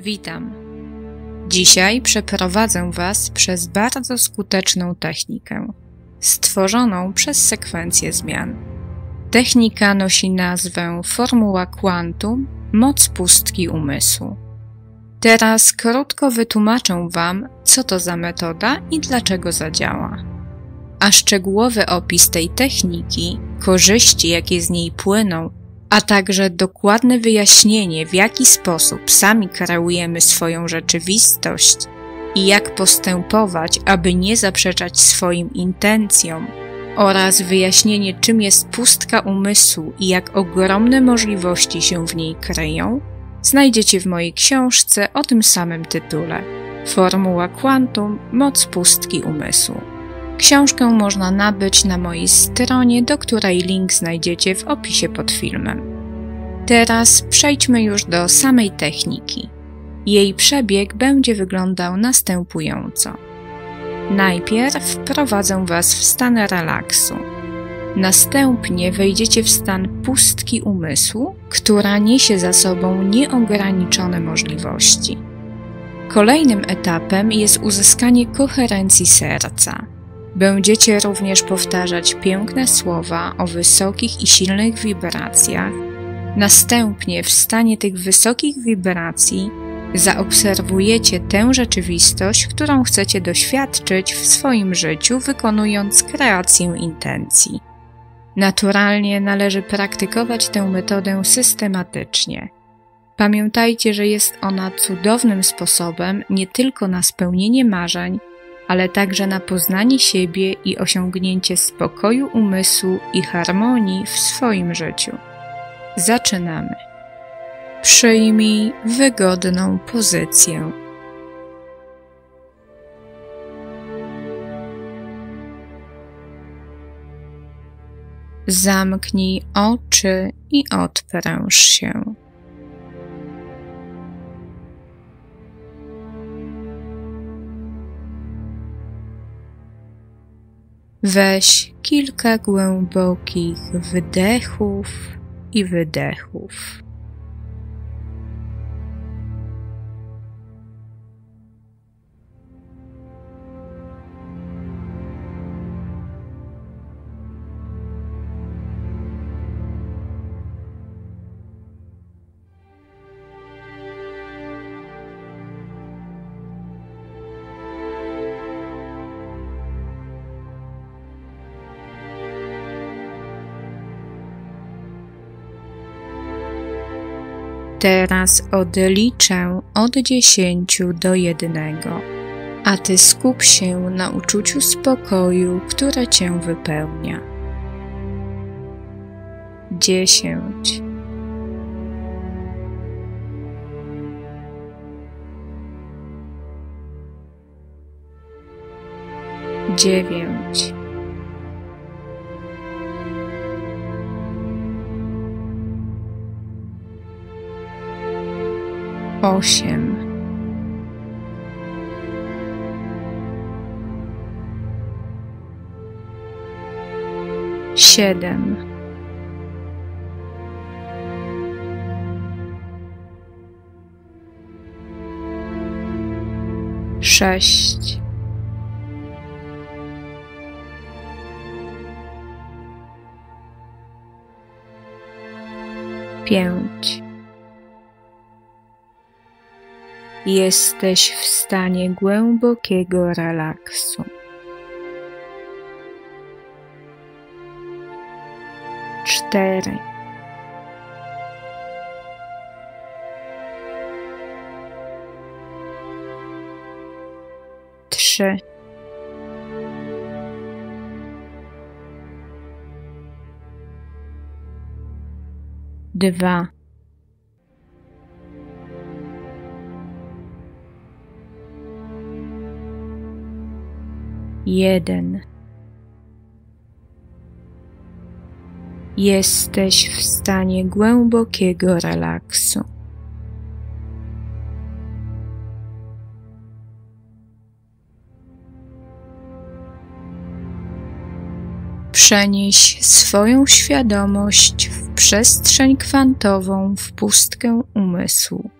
Witam. Dzisiaj przeprowadzę Was przez bardzo skuteczną technikę, stworzoną przez sekwencję zmian. Technika nosi nazwę Formuła Quantum Moc pustki umysłu. Teraz krótko wytłumaczę Wam, co to za metoda i dlaczego zadziała. A szczegółowy opis tej techniki, korzyści, jakie z niej płyną a także dokładne wyjaśnienie, w jaki sposób sami kreujemy swoją rzeczywistość i jak postępować, aby nie zaprzeczać swoim intencjom, oraz wyjaśnienie, czym jest pustka umysłu i jak ogromne możliwości się w niej kryją, znajdziecie w mojej książce o tym samym tytule Formuła Quantum Moc pustki umysłu. Książkę można nabyć na mojej stronie, do której link znajdziecie w opisie pod filmem. Teraz przejdźmy już do samej techniki. Jej przebieg będzie wyglądał następująco. Najpierw wprowadzę Was w stan relaksu. Następnie wejdziecie w stan pustki umysłu, która niesie za sobą nieograniczone możliwości. Kolejnym etapem jest uzyskanie koherencji serca. Będziecie również powtarzać piękne słowa o wysokich i silnych wibracjach. Następnie w stanie tych wysokich wibracji zaobserwujecie tę rzeczywistość, którą chcecie doświadczyć w swoim życiu, wykonując kreację intencji. Naturalnie należy praktykować tę metodę systematycznie. Pamiętajcie, że jest ona cudownym sposobem nie tylko na spełnienie marzeń, ale także na poznanie siebie i osiągnięcie spokoju umysłu i harmonii w swoim życiu. Zaczynamy. Przyjmij wygodną pozycję. Zamknij oczy i odpręż się. Weź kilka głębokich wdechów i wydechów. Teraz odliczę od dziesięciu do jednego, a ty skup się na uczuciu spokoju, które cię wypełnia. Dziesięć. Dziewięć. Osiem. Siedem. Sześć. Pięć. Jesteś w stanie głębokiego relaksu. Cztery. Trzy. Dwa. Jeden. Jesteś w stanie głębokiego relaksu. Przenieś swoją świadomość w przestrzeń kwantową, w pustkę umysłu.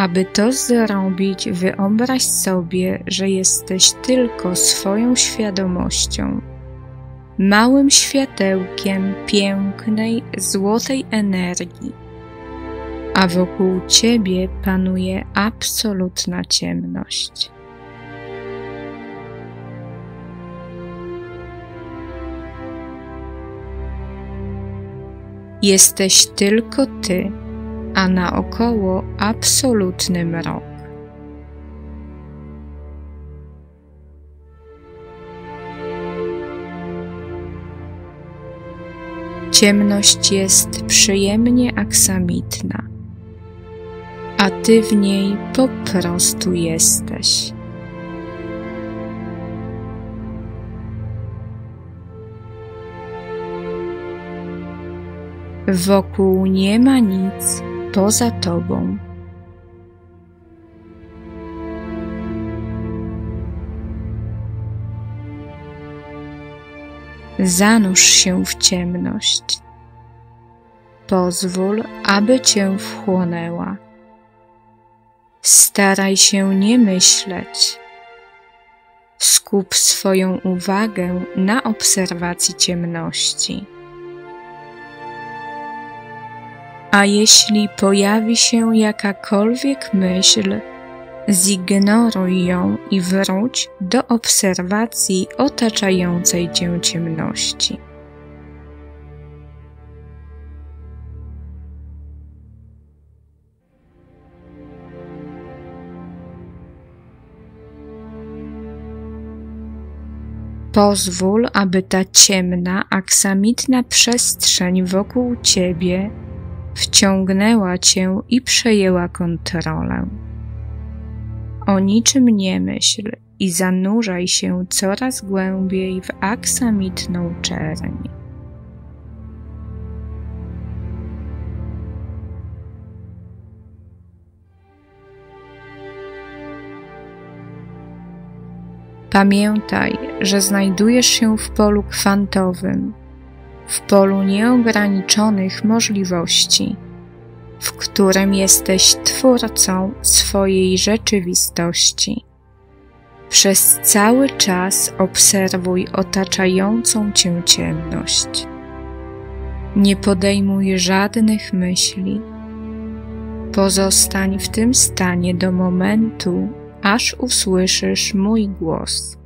Aby to zrobić, wyobraź sobie, że jesteś tylko swoją świadomością, małym światełkiem pięknej, złotej energii, a wokół ciebie panuje absolutna ciemność. Jesteś tylko ty, a naokoło absolutny mrok. Ciemność jest przyjemnie aksamitna, a ty w niej po prostu jesteś. Wokół nie ma nic poza Tobą. Zanurz się w ciemność. Pozwól, aby Cię wchłonęła. Staraj się nie myśleć. Skup swoją uwagę na obserwacji ciemności. A jeśli pojawi się jakakolwiek myśl, zignoruj ją i wróć do obserwacji otaczającej cię ciemności. Pozwól, aby ta ciemna, aksamitna przestrzeń wokół ciebie wciągnęła cię i przejęła kontrolę. O niczym nie myśl i zanurzaj się coraz głębiej w aksamitną czerń. Pamiętaj, że znajdujesz się w polu kwantowym, w polu nieograniczonych możliwości, w którym jesteś twórcą swojej rzeczywistości. Przez cały czas obserwuj otaczającą cię ciemność. Nie podejmuj żadnych myśli. Pozostań w tym stanie do momentu, aż usłyszysz mój głos.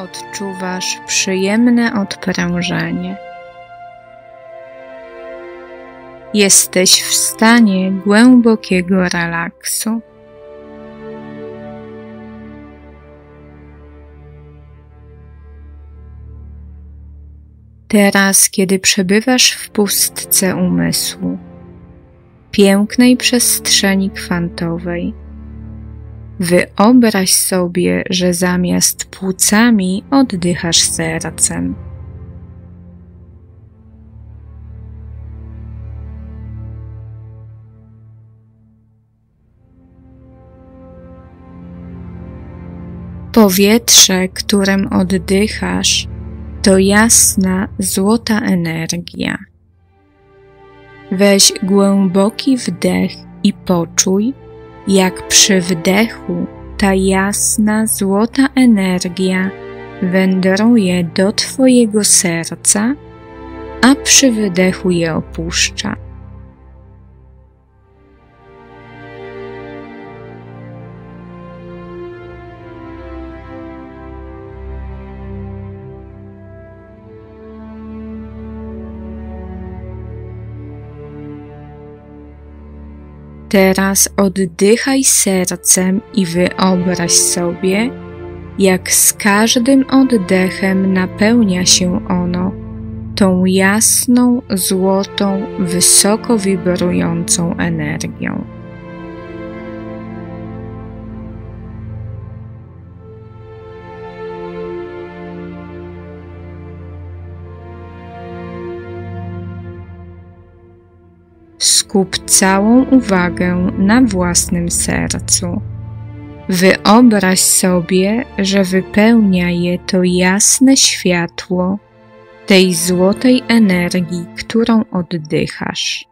Odczuwasz przyjemne odprężenie. Jesteś w stanie głębokiego relaksu. Teraz, kiedy przebywasz w pustce umysłu, pięknej przestrzeni kwantowej, wyobraź sobie, że zamiast płucami oddychasz sercem. Powietrze, którym oddychasz, to jasna, złota energia. Weź głęboki wdech i poczuj, jak przy wdechu ta jasna, złota energia wędruje do Twojego serca, a przy wydechu je opuszcza. Teraz oddychaj sercem i wyobraź sobie, jak z każdym oddechem napełnia się ono tą jasną, złotą, wysoko wibrującą energią. Skup całą uwagę na własnym sercu. Wyobraź sobie, że wypełnia je to jasne światło tej złotej energii, którą oddychasz.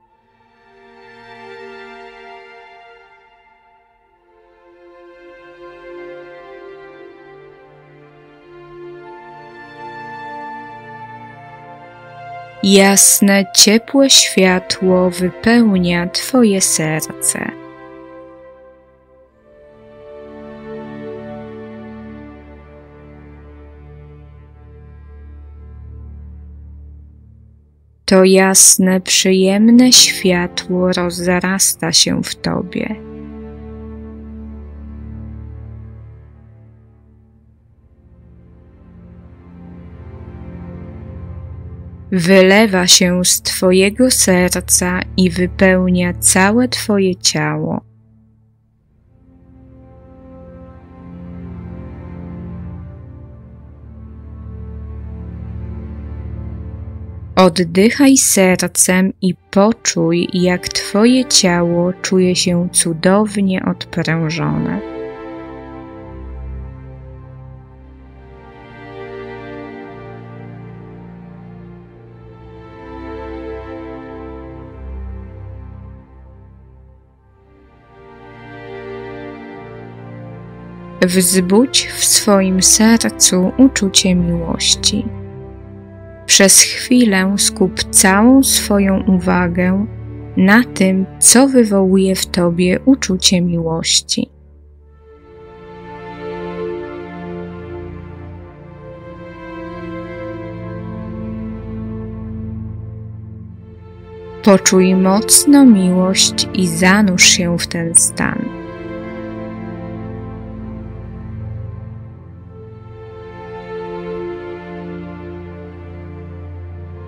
Jasne, ciepłe światło wypełnia Twoje serce. To jasne, przyjemne światło rozrasta się w Tobie. Wylewa się z Twojego serca i wypełnia całe Twoje ciało. Oddychaj sercem i poczuj, jak Twoje ciało czuje się cudownie odprężone. Wzbudź w swoim sercu uczucie miłości. Przez chwilę skup całą swoją uwagę na tym, co wywołuje w tobie uczucie miłości. Poczuj mocno miłość i zanurz się w ten stan.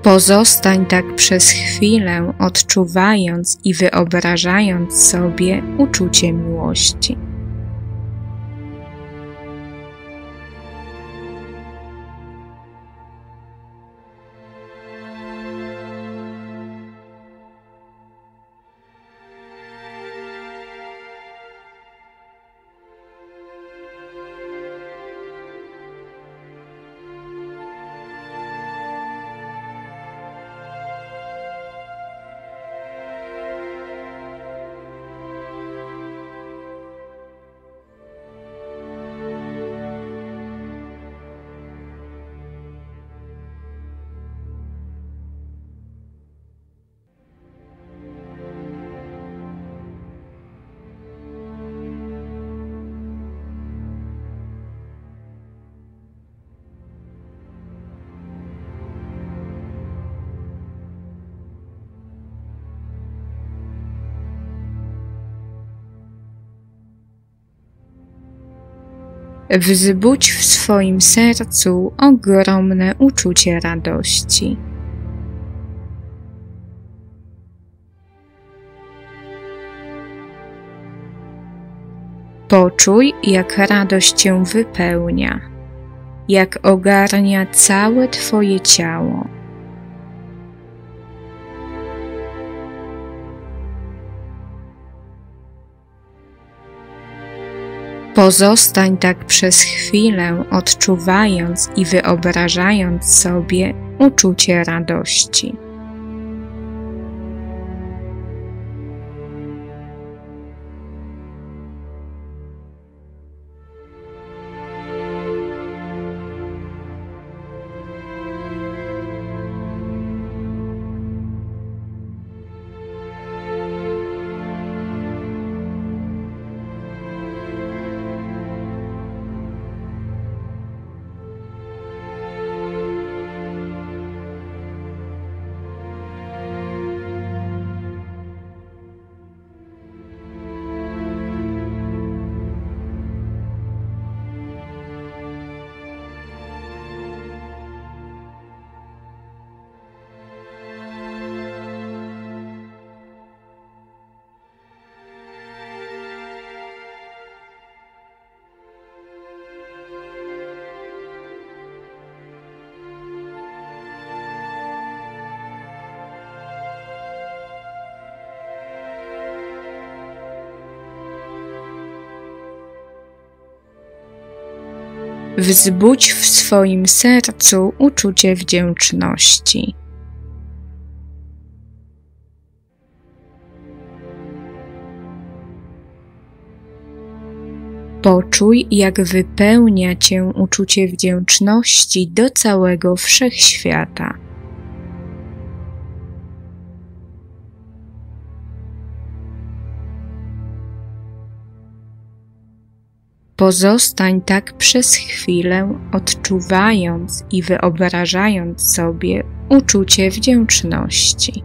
Pozostań tak przez chwilę, odczuwając i wyobrażając sobie uczucie miłości. Wzbudź w swoim sercu ogromne uczucie radości. Poczuj, jak radość cię wypełnia, jak ogarnia całe Twoje ciało. Pozostań tak przez chwilę, odczuwając i wyobrażając sobie uczucie radości. Wzbudź w swoim sercu uczucie wdzięczności. Poczuj, jak wypełnia cię uczucie wdzięczności do całego wszechświata. Pozostań tak przez chwilę, odczuwając i wyobrażając sobie uczucie wdzięczności.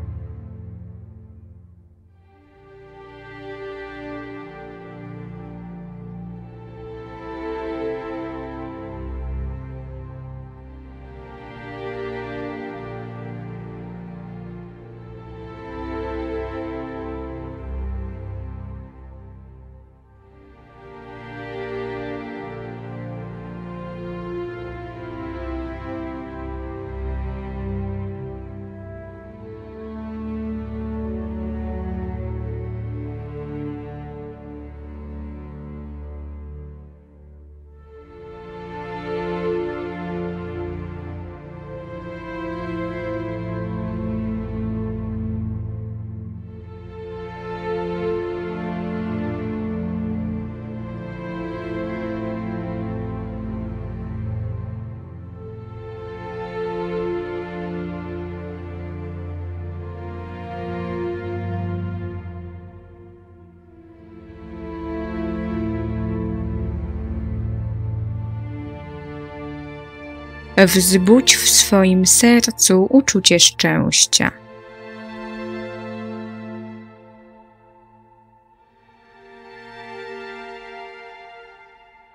Wzbudź w swoim sercu uczucie szczęścia.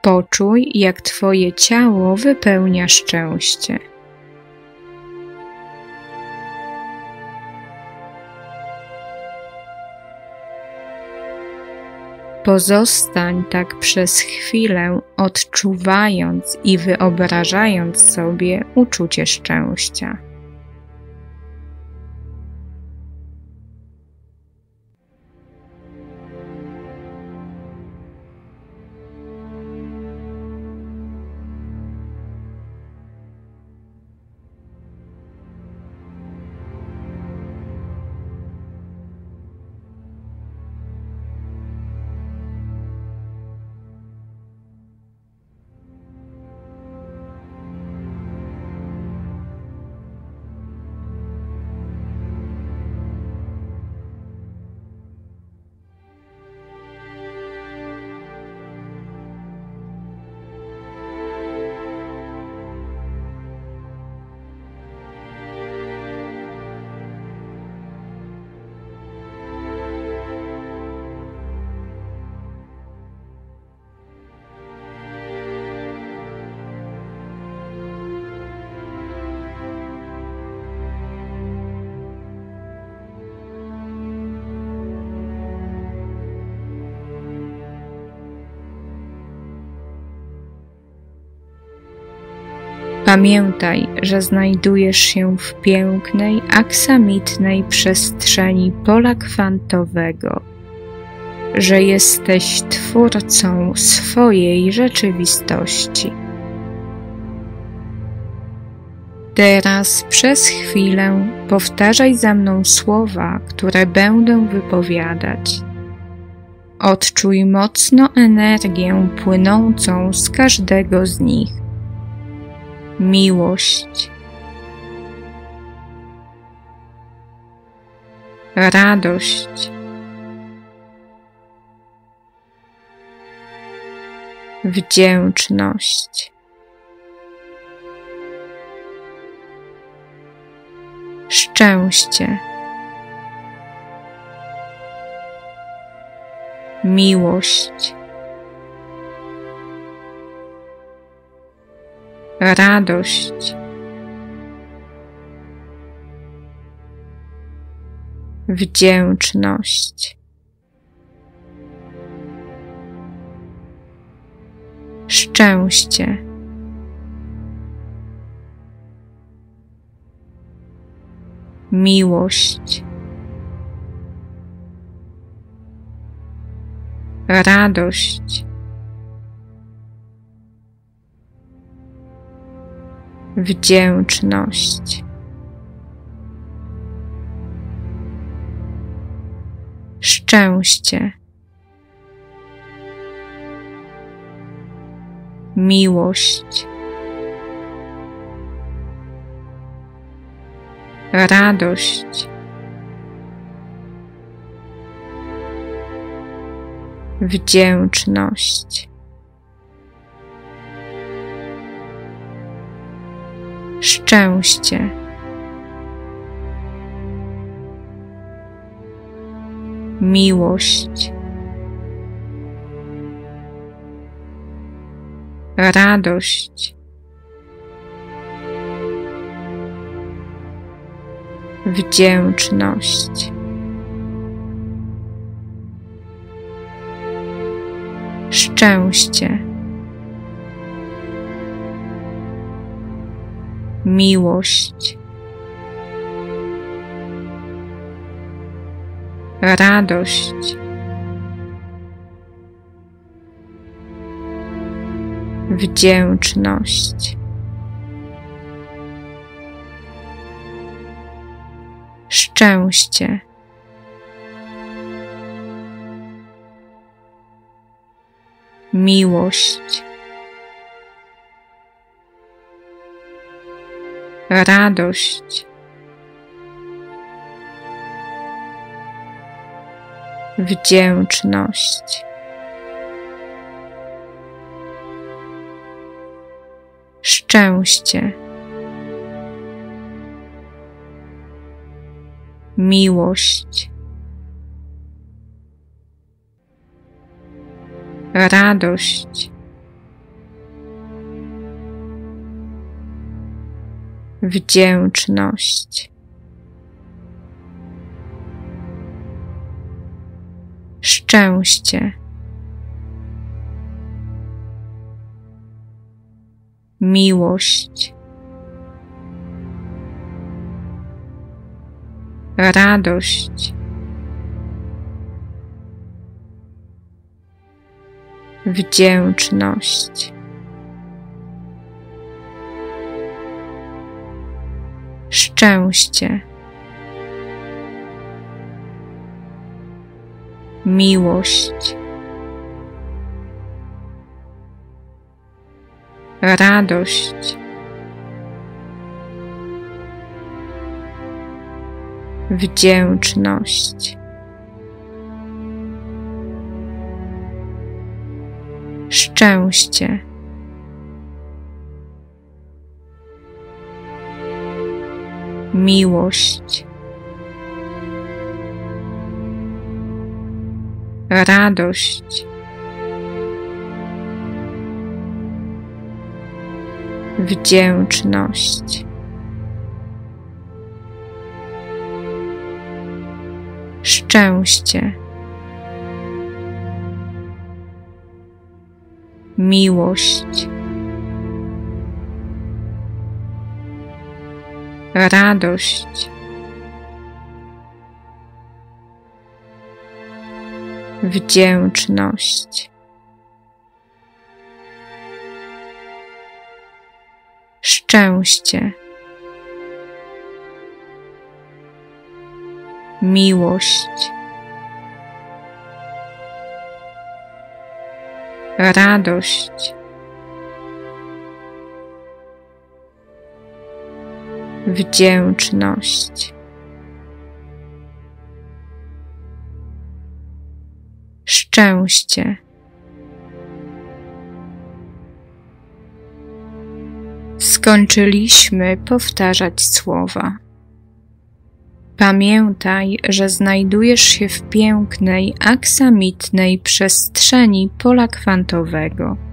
Poczuj, jak Twoje ciało wypełnia szczęście. Pozostań tak przez chwilę, odczuwając i wyobrażając sobie uczucie szczęścia. Pamiętaj, że znajdujesz się w pięknej, aksamitnej przestrzeni pola kwantowego, że jesteś twórcą swojej rzeczywistości. Teraz przez chwilę powtarzaj za mną słowa, które będę wypowiadać. Odczuj mocno energię płynącą z każdego z nich. Miłość, radość, wdzięczność. Szczęście. miłość, radość, wdzięczność, szczęście. Miłość, radość, wdzięczność, szczęście, miłość, radość. Wdzięczność. Szczęście. Miłość. Radość. Wdzięczność. szczęście, miłość, radość, wdzięczność. Szczęście. miłość, radość, wdzięczność, szczęście, miłość. radość, wdzięczność, szczęście, miłość, radość. Wdzięczność. Szczęście, miłość, radość, wdzięczność. szczęście. Miłość, radość, wdzięczność, szczęście. miłość, radość, wdzięczność, szczęście, miłość, radość. Wdzięczność. Szczęście. Skończyliśmy powtarzać słowa. Pamiętaj, że znajdujesz się w pięknej, aksamitnej przestrzeni pola kwantowego.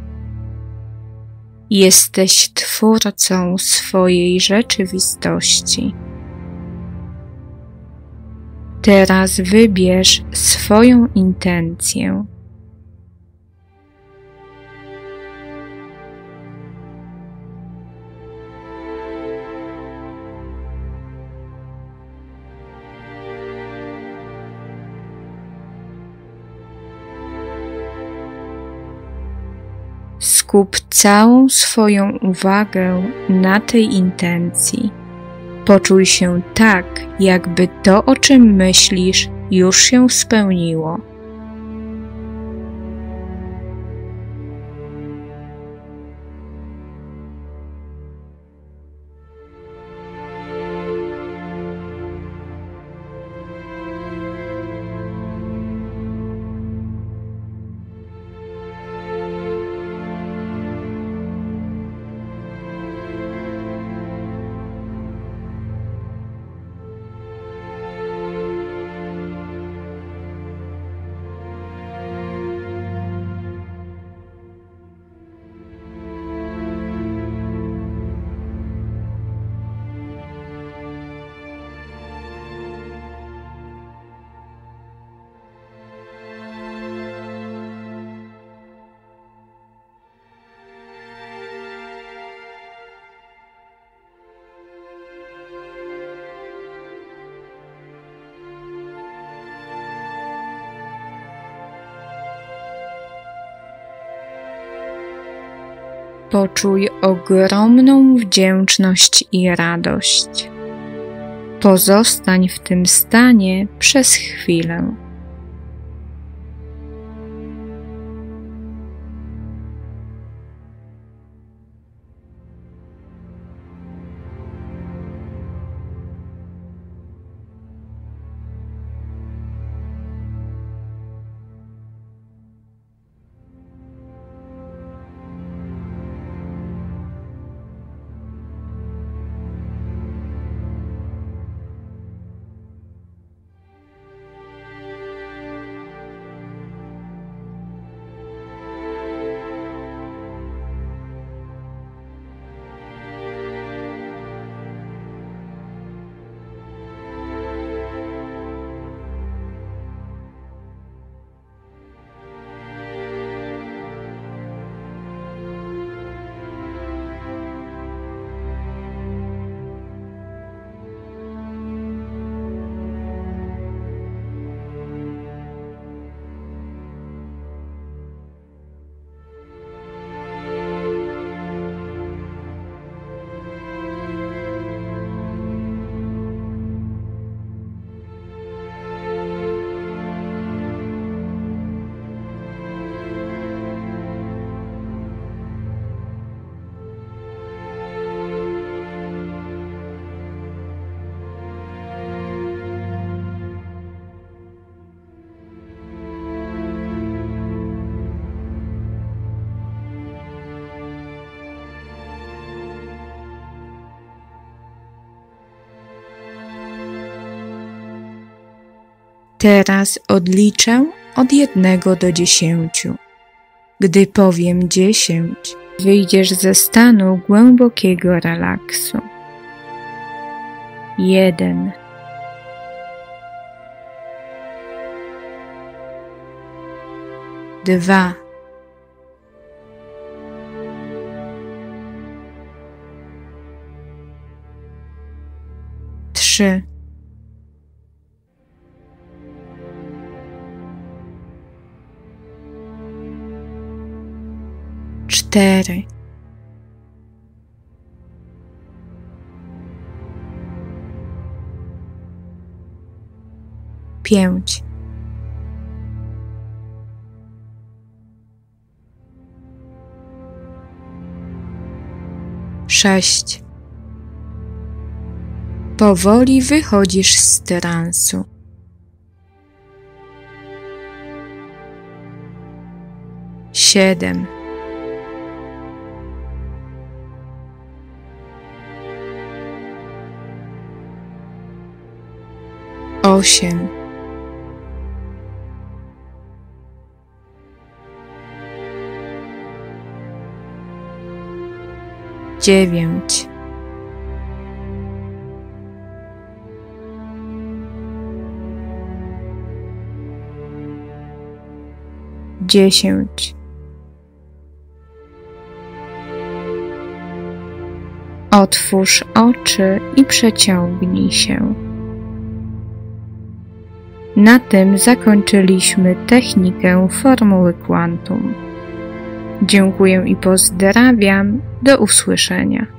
Jesteś twórcą swojej rzeczywistości. Teraz wybierz swoją intencję. Skup całą swoją uwagę na tej intencji. Poczuj się tak, jakby to, o czym myślisz, już się spełniło. Poczuj ogromną wdzięczność i radość. Pozostań w tym stanie przez chwilę. Teraz odliczę od jednego do dziesięciu. Gdy powiem dziesięć, wyjdziesz ze stanu głębokiego relaksu. Jeden. Dwa. trzy, cztery, pięć, sześć. Powoli wychodzisz z transu. Siedem. Osiem. Dziewięć. dziesięć. Otwórz oczy i przeciągnij się. Na tym zakończyliśmy technikę formuły kwantum. Dziękuję i pozdrawiam. Do usłyszenia.